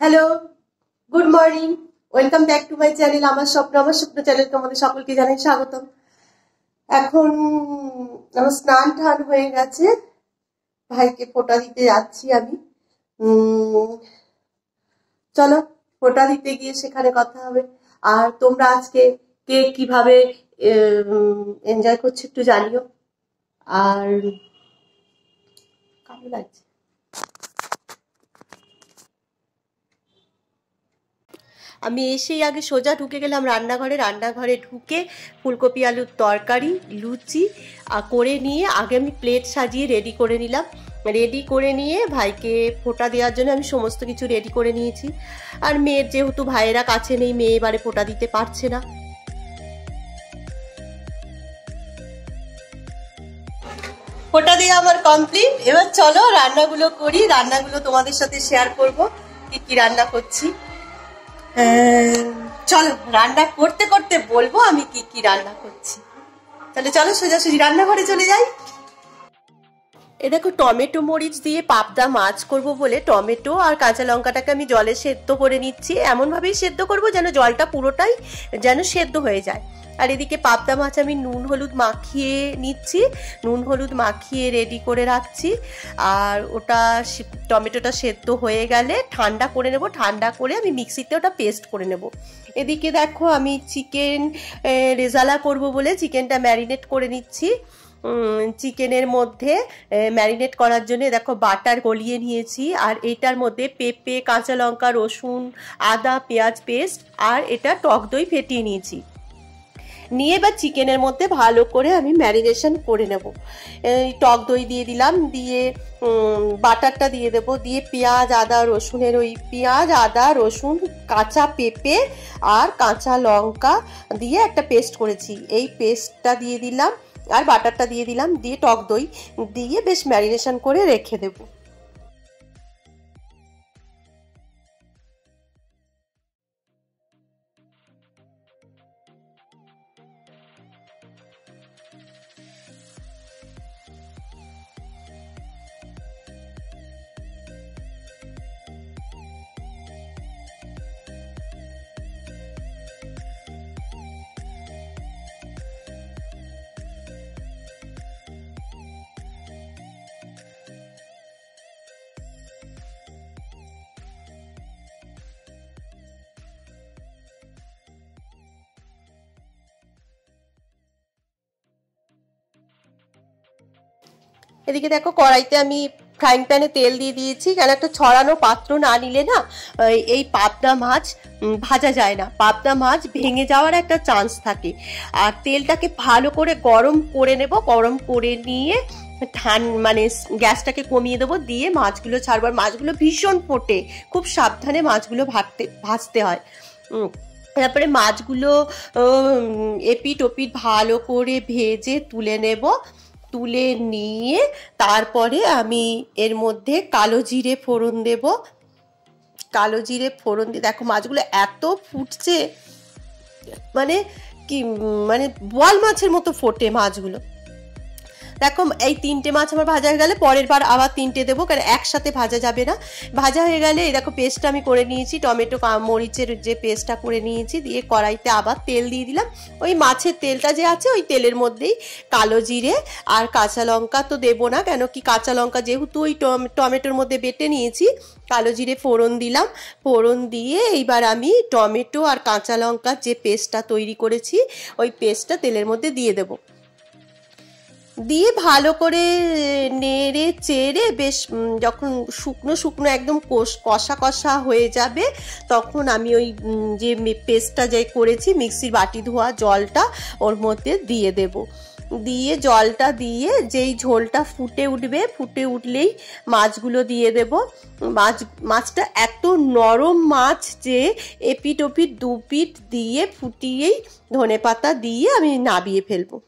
Hello good morning welcome back to my channel আমার স্বপ্ন আমার স্বপ্ন চ্যানেল তোমাদের সকলকে জানাই স্বাগতম। এখন আমার স্নান টান হয়ে গেছে। ভাইকে ফোটা দিতে যাচ্ছি আমি। চলো, ফোটা দিতে গিয়ে সেখানে কথা হবে। আর তোমরা আজকে কে কীভাবে এনজয় করছ একটু জানিও। আর কেমন লাগছে। আমি এসেই আগে সোজা ঢুকে গেলাম রান্নাঘরে। রান্নাঘরে ঢুকে ফুলকপি আলুর তরকারি, লুচি করে নিয়ে আগে আমি প্লেট সাজিয়ে রেডি করে নিলাম। রেডি করে নিয়ে ভাইকে ফোঁটা দেওয়ার জন্য আমি সমস্ত কিছু রেডি করে নিয়েছি। আর মেয়ের যেহেতু ভাইয়েরা কাছে নেই, মেয়ে এবারে ফোঁটা দিতে পারছে না। ফোঁটা দিয়ে আমার কমপ্লিট এবার চলো রান্নাগুলো করি। রান্নাগুলো তোমাদের সাথে শেয়ার করব। কি কি রান্না করছি। চলো, রান্না করতে করতে বলব আমি কি কি রান্না করছি। তাহলে চলো সোজাসুজি রান্নাঘরে চলে যাই। এ দেখো, টমেটো মরিচ দিয়ে পাবদা মাছ করব বলে টমেটো আর কাঁচা লঙ্কাটাকে আমি জলে সেদ্ধ করে নিচ্ছি। এমনভাবেই সেদ্ধ করব যেন জলটা পুরোটাই যেন সেদ্ধ হয়ে যায়। আর এদিকে পাবদা মাছ আমি নুন, হলুদ মাখিয়ে নিচ্ছি। নুন, হলুদ মাখিয়ে রেডি করে রাখছি। আর ওটা টমেটোটা সেদ্ধ হয়ে গেলে ঠান্ডা করে নেব। ঠান্ডা করে আমি মিক্সিতে ওটা পেস্ট করে নেব। এদিকে দেখো আমি চিকেন রেজালা করব বলে চিকেনটা ম্যারিনেট করে নিচ্ছি। চিকেনের মধ্যে ম্যারিনেট করার জন্য দেখো বাটার গলিয়ে নিয়েছি। আর এটার মধ্যে পেঁপে, কাঁচা লঙ্কা, রসুন, আদা, পেঁয়াজ পেস্ট আর এটা টক দই ফেটিয়ে নিয়েছি। নিয়ে এবার চিকেনের মধ্যে ভালো করে আমি ম্যারিনেশন করে নেব। এই টক দই দিয়ে দিলাম, দিয়ে বাটারটা দিয়ে দেবো, দিয়ে পেঁয়াজ, আদা, রসুনের ওই পেঁয়াজ, আদা, রসুন, কাঁচা পেঁপে আর কাঁচা লঙ্কা দিয়ে একটা পেস্ট করেছি। এই পেস্টটা দিয়ে দিলাম আর বাটারটা দিয়ে দিলাম, দিয়ে টক দই দিয়ে বেশ ম্যারিনেশন করে রেখে দেবো। এদিকে দেখো কড়াইতে আমি ফ্রাইং প্যানে তেল দিয়ে দিয়েছি। কেন একটা ছড়ানো পাত্র না নিলে না, এই- পাবদা মাছ ভাজা যায় না। পাবদা মাছ ভেঙে যাওয়ার একটা চান্স থাকে। আর তেলটাকে ভালো করে গরম করে নেব। গরম করে নিয়ে ঠান মানে গ্যাসটাকে কমিয়ে দেবো। দিয়ে মাছগুলো ছাড়বার মাছগুলো ভীষণ ফোটে। খুব সাবধানে মাছগুলো ভাজতে ভাজতে হয়। তারপরে মাছগুলো এপিট ওপিট ভালো করে ভেজে তুলে নেব। তুলে নিয়ে তারপরে আমি এর মধ্যে কালো জিরে ফোড়ন দেব। কালো জিরে ফোড়ন দিয়ে দেখো মাছগুলো এত ফুটছে মানে কি মানে বোয়াল মাছের মতো ফোটে মাছগুলো। দেখো, এই তিনটে মাছ আমার ভাজা হয়ে গেলে পরের বার আবার তিনটে দেবো, কারণ একসাথে ভাজা যাবে না। ভাজা হয়ে গেলে, এই দেখো পেস্টটা আমি করে নিয়েছি, টমেটো মরিচের যে পেস্টটা করে নিয়েছি, দিয়ে কড়াইতে আবার তেল দিয়ে দিলাম। ওই মাছের তেলটা যে আছে, ওই তেলের মধ্যেই কালো জিরে আর কাঁচা লঙ্কা তো দেবো না, কেন কি কাঁচা লঙ্কা যেহেতু ওই টমেটোর মধ্যে বেটে নিয়েছি, কালো জিরে ফোড়ন দিলাম। ফোড়ন দিয়ে এইবার আমি টমেটো আর কাঁচা লঙ্কার যে পেস্টটা তৈরি করেছি, ওই পেস্টটা তেলের মধ্যে দিয়ে দেবো। দিয়ে ভালো করে নেড়ে চেড়ে বেশ যখন শুকনো শুকনো একদম কষ- কষা কষা হয়ে যাবে, তখন আমি ওই যে পেস্টটা যে করেছি, মিক্সির বাটি ধোয়া জলটা ওর মধ্যে দিয়ে দেব। দিয়ে জলটা দিয়ে যেই ঝোলটা ফুটে উঠবে, ফুটে উঠলেই মাছগুলো দিয়ে দেব। মাছ, মাছটা এত নরম মাছ যে এপিট ওপিট দুপিট দিয়ে ফুটিয়েই ধনে পাতা দিয়ে আমি নাবিয়ে ফেলব।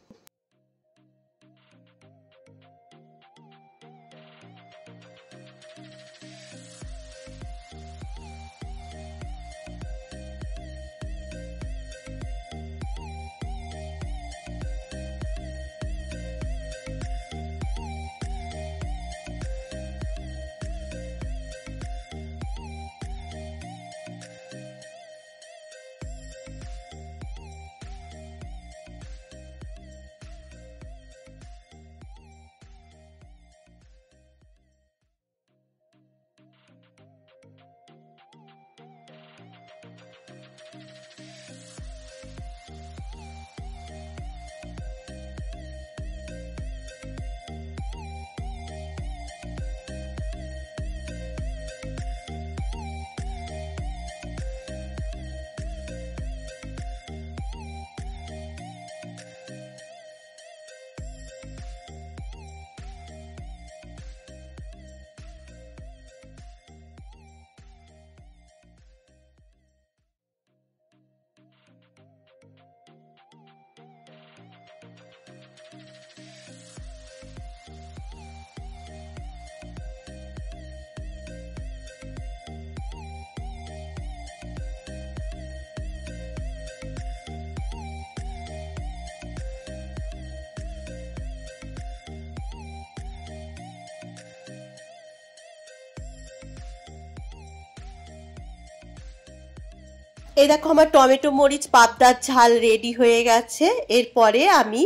এই দেখো আমার টমেটো মরিচ, পাবদার ঝাল রেডি হয়ে গেছে। এরপরে আমি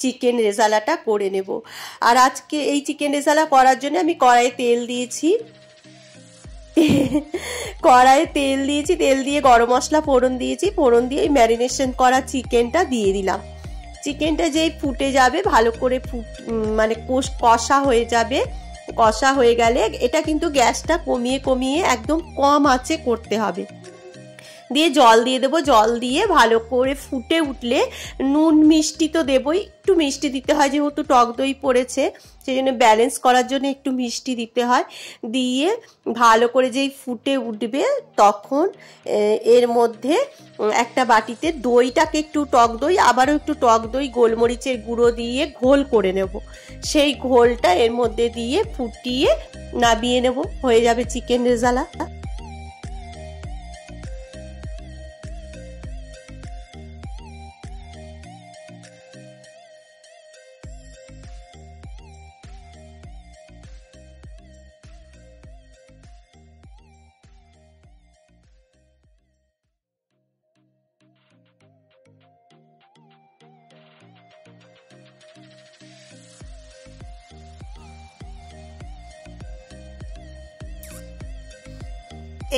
চিকেন রেজালাটা করে নেব। আর আজকে এই চিকেন রেজালা করার জন্য আমি কড়াইয়ে তেল দিয়েছি। কড়াইয়ে তেল দিয়েছি, তেল দিয়ে গরম মশলা, ফোড়ন দিয়েছি। ফোড়ন দিয়ে ম্যারিনেশন করা চিকেনটা দিয়ে দিলাম। চিকেনটা যেই ফুটে যাবে, ভালো করে ফুট মানে কষা হয়ে যাবে। কষা হয়ে গেলে এটা কিন্তু গ্যাসটা কমিয়ে কমিয়ে একদম কম আঁচে করতে হবে। দিয়ে জল দিয়ে দেবো। জল দিয়ে ভালো করে ফুটে উঠলে নুন মিষ্টি তো দেবই। একটু মিষ্টি দিতে হয়, যেহেতু টক দই পড়েছে সেই জন্য ব্যালেন্স করার জন্য একটু মিষ্টি দিতে হয়। দিয়ে ভালো করে যেই ফুটে উঠবে তখন এর মধ্যে একটা বাটিতে দইটাকে একটু টক দই, আবারও একটু টক দই, গোলমরিচের গুঁড়ো দিয়ে ঘোল করে নেব। সেই ঘোলটা এর মধ্যে দিয়ে ফুটিয়ে নাবিয়ে নেব। হয়ে যাবে চিকেন রেজালা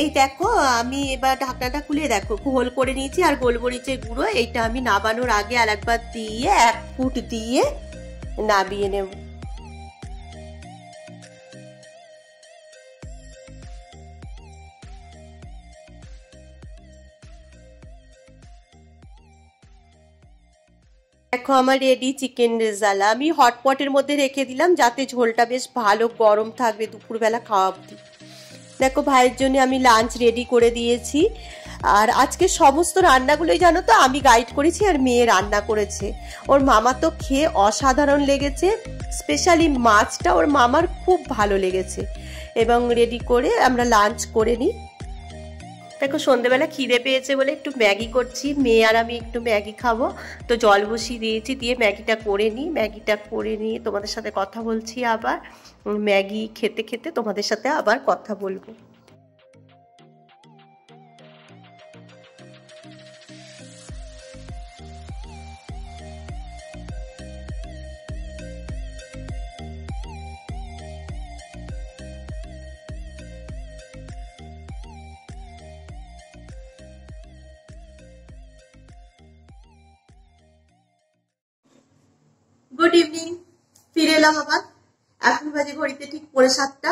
এই দেখো, আমি এবার ঢাকনাটা খুলে দেখো। ঘোল করে নিয়েছি আর গোলমরিচের গুঁড়ো, এইটা আমি নাবানোর আগে আর একবার দিয়ে, এক ফুট দিয়ে নাবিয়ে নেব। দেখো আমার রেডি চিকেন রেজালা আমি হটপটের মধ্যে রেখে দিলাম, যাতে ঝোলটা বেশ ভালো গরম থাকবে দুপুরবেলা খাওয়া অবধি। দেখো, ভাইয়ের জন্য আমি লাঞ্চ রেডি করে দিয়েছি। আর আজকে সমস্ত রান্নাগুলোই জানো তো, আমি গাইড করেছি আর মেয়ে রান্না করেছে। ওর মামা তো খেয়ে অসাধারণ লেগেছে। স্পেশালি মাছটা ওর মামার খুব ভালো লেগেছে। এবং রেডি করে আমরা লাঞ্চ করে নিই। দেখো, সন্ধেবেলা খিদে পেয়েছে বলে একটু ম্যাগি করছি। মেয়ে আর আমি একটু ম্যাগি খাব। তো জল বসিয়ে দিয়েছি দিয়ে ম্যাগিটা করে নিই। ম্যাগিটা করে নিয়ে তোমাদের সাথে কথা বলছি আবার। ম্যাগি খেতে খেতে তোমাদের সাথে আবার কথা বলব। ফিরে এলাম আবার। এখন বাজে ঘড়িতে ঠিক পরে সাতটা।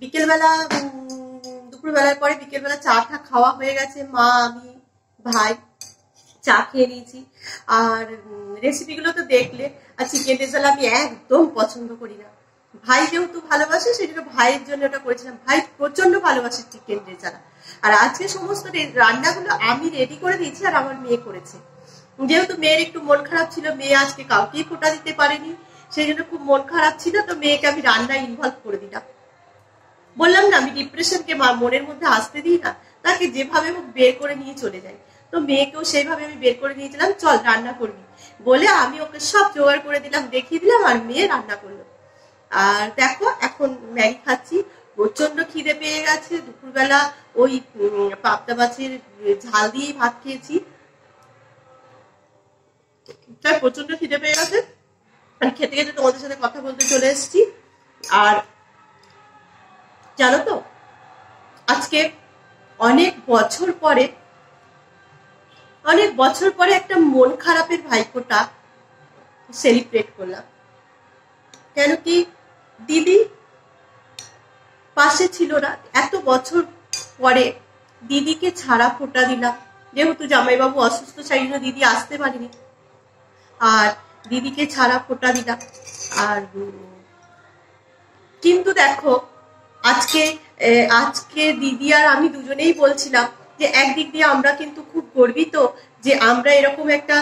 বিকেলবেলা দুপুরবেলার পরে বিকেলবেলা চাটা খাওয়া হয়ে গেছে মা, আমি, ভাই, চা খেয়ে নিয়েছি। আর রেসিপিগুলো তো দেখলে, আর চিকেন রেজালা আমি একদম পছন্দ করি না। ভাই যেহেতু ভালোবাসে, সেজন্য ভাইয়ের জন্য ওটা করেছিলাম। ভাই প্রচণ্ড ভালোবাসে চিকেন রেজালা আর আজকে সমস্ত রান্নাগুলো আমি রেডি করে দিয়েছি আর আমার মেয়ে করেছে। যেহেতু মেয়ের একটু মন খারাপ ছিল, মেয়ে আজকে কাউকেই ফোটা দিতে পারেনি। সেই জন্য খুব মন খারাপ ছিল, তো মেয়েকে আমি রান্নায় ইনভলভ করে দিলাম। বললাম না, আমি ডিপ্রেশনকে মনের মধ্যে আসতে দিই না, তাকে যেভাবে হোক বের করে নিয়ে চলে যাই। তো মেয়েকেও সেইভাবে আমি বের করে নিয়েছিলাম, চল রান্না করবি। বলে আমি ওকে সব জোগাড় করে দিলাম, দেখিয়ে দিলাম, আর মেয়ে রান্না করল। আর দেখো, এখন ম্যাগি খাচ্ছি প্রচণ্ড খিদে পেয়ে গেছে, দুপুরবেলা ওই পাবদা মাছের ঝাল দিয়েই ভাত খেয়েছি। তাই প্রচণ্ড খিদে পেয়ে গেছে। খেতে খেতে তোমাদের সাথে কথা বলতে চলে এসেছি। আর জানো তো, আজকে অনেক বছর পরে, অনেক বছর পরে একটা মন খারাপের ভাইফোঁটা সেলিব্রেট করলাম। কেন কি দিদি পাশে ছিল না, এত বছর পরে দিদিকে ছাড়া ফোটা দিলাম। যেহেতু জামাইবাবু অসুস্থ জন্য দিদি আসতে পারেনি। আর দিদিকে ছাড়া ফোটা দিলাম আর, কিন্তু দেখো, আজকে আজকে দিদি আর আমি দুজনেই বলছিলাম যে একদিক দিয়ে আমরা কিন্তু খুব গর্বিত যে আমরা এরকম একটা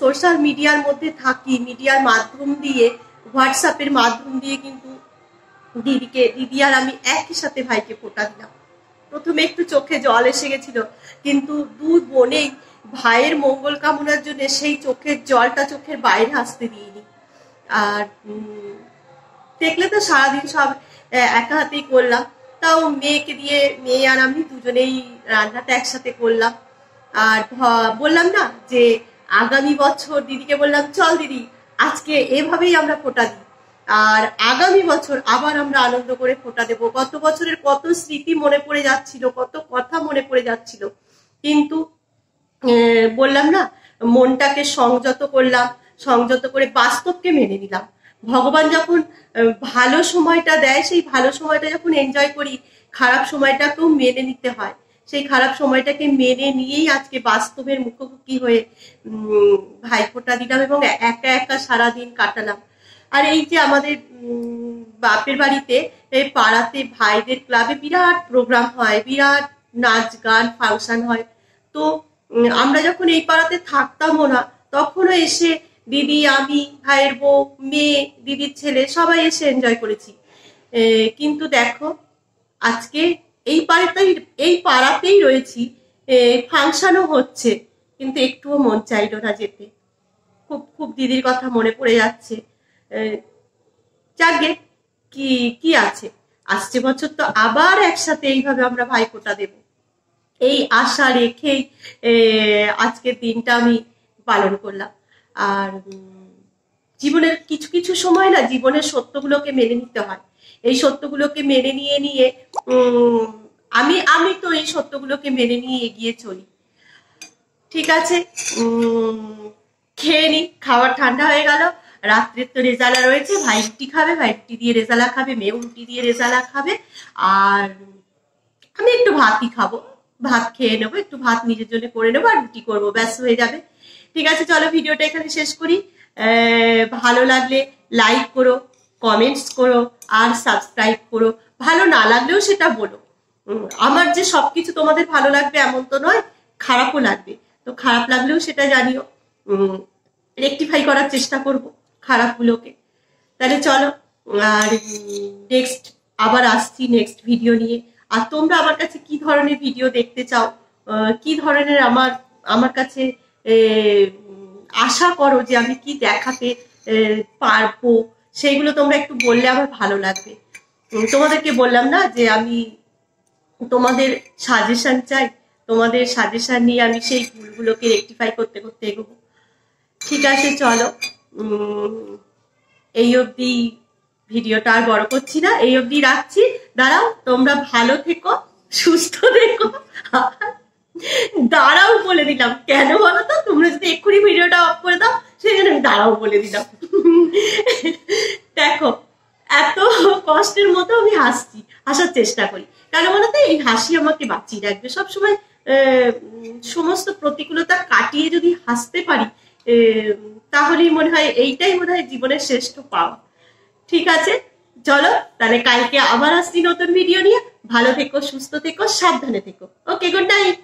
সোশ্যাল মিডিয়ার মধ্যে থাকি মিডিয়ার মাধ্যম দিয়ে হোয়াটসঅ্যাপের মাধ্যম দিয়ে কিন্তু দিদিকে, দিদি আর আমি একই সাথে ভাইকে ফোটা দিলাম। প্রথমে একটু চোখে জল এসে গেছিল, কিন্তু দু বোনেই ভাইয়ের মঙ্গল কামনার জন্য সেই চোখের জলটা চোখের বাইরে আসতে দিইনি। আর দেখলে তো সারাদিন সব একা হাতেই করলাম। তাও মেয়েকে দিয়ে, মেয়ে আর আমি দুজনেই রান্নাটা একসাথে করলাম। আর বললাম না যে, আগামী বছর দিদিকে বললাম, চল দিদি, আজকে এভাবেই আমরা ফোটা দিই। আর আগামী বছর আবার আমরা আনন্দ করে ফোটা দেব। গত বছরের কত স্মৃতি মনে পড়ে যাচ্ছিল, কত কথা মনে পড়ে যাচ্ছিল। কিন্তু বললাম না, মনটাকে সংযত করলাম, সংযত করে বাস্তবকে মেনে নিলাম। ভগবান যখন ভালো সময়টা দেয়, সেই ভালো সময়টা যখন এনজয় করি, খারাপ সময়টাকেও মেনে নিতে হয়। সেই খারাপ সময়টাকে মেনে নিয়েই আজকে বাস্তবের মুখোমুখি হয়ে ভাইফোঁটা দিলাম এবং একা একা সারাদিন কাটালাম। আর এই যে আমাদের বাপের বাড়িতে এই পাড়াতে ভাইদের ক্লাবে বিরাট প্রোগ্রাম হয়, বিরাট নাচ গান, ফাংশন হয়। তো আমরা যখন এই পাড়াতে থাকতামও না, তখনও এসে দিদি, আমি, ভাইয়ের বউ, মেয়ে, দিদির ছেলে সবাই এসে এনজয় করেছি। কিন্তু দেখো, আজকে এই পাড়াতেই এই পাড়াতেই রয়েছি ফাংশনও হচ্ছে, কিন্তু একটুও মন চাইলো না যেতে। খুব খুব দিদির কথা মনে পড়ে যাচ্ছে। যাকে কি কি আছে? আসছে বছর তো আবার একসাথে এইভাবে আমরা ভাইফোঁটা দেব। এই আশা রেখেই আজকের দিনটা আমি পালন করলাম। আর জীবনের কিছু কিছু সময় না, জীবনের সত্যগুলোকে মেনে নিতে হয়। এই সত্যগুলোকে মেনে নিয়ে নিয়ে আমি আমি তো এই সত্যগুলোকে মেনে নিয়ে এগিয়ে চলি। ঠিক আছে? খেয়ে নি খাবার ঠান্ডা হয়ে গেল। রাত্রের তো রেজালা রয়েছে, ভাই রুটি খাবে, ভাই রুটি দিয়ে রেজালা খাবে, মেয়ে রুটি দিয়ে রেজালা খাবে। আর আমি একটু ভাতই খাব, ভাত খেয়ে নেব, একটু ভাত নিজের জন্য করে নেব আর রুটি করব, ব্যাস হয়ে যাবে। ঠিক আছে, চলো ভিডিওটা এখানে শেষ করি। ভালো লাগলে লাইক করো কমেন্টস করো আর সাবস্ক্রাইব করো। ভালো না লাগলেও সেটা বলো। আমার যে সবকিছু তোমাদের ভালো লাগবে এমন তো নয়, খারাপও লাগবে। তো খারাপ লাগলেও সেটা জানিও। রেকটিফাই করার চেষ্টা করব। খারাপগুলোকে তাহলে চলো, আর নেক্সট আবার আসছি নেক্সট ভিডিও নিয়ে। আর তোমরা আমার কাছে কি ধরনের ভিডিও দেখতে চাও? কি ধরনের আমার আমার কাছে আশা করো যে আমি কি দেখাতে পারব? সেইগুলো তোমরা একটু বললে আমার ভালো লাগবে। তোমাদেরকে বললাম না যে আমি তোমাদের সাজেশন চাই? তোমাদের সাজেশন নিয়ে আমি সেই ভুলগুলোকে রেকটিফাই করতে করতে এগোবো। ঠিক আছে, চলো। এই অবধি ভিডিওটা আর বড় করছি না। এই অবধি রাখছি। দাঁড়াও, তোমরা ভালো থেকো, সুস্থ থেকো। দাঁড়াও বলে দিলাম। কেন বলো তো? তোমরা যদি এক্ষুনি ভিডিওটা অফ করে দাও, সেই জন্য আমি দাঁড়াও বলে দিলাম। দেখো, এত কষ্টের মতো আমি হাসছি, হাসার চেষ্টা করি। কেন বলো তো? এই হাসি আমাকে বাঁচিয়ে রাখবে। সবসময় সমস্ত প্রতিকূলতা কাটিয়ে যদি হাসতে পারি তাহলেই মনে হয় এইটাই মনে হয় জীবনের শ্রেষ্ঠ পাও। ঠিক আছে? চলো, তাহলে কালকে আবার আসছি নতুন ভিডিও নিয়ে। ভালো থেকো, সুস্থ থেকো, সাবধানে থেকো। Okay good night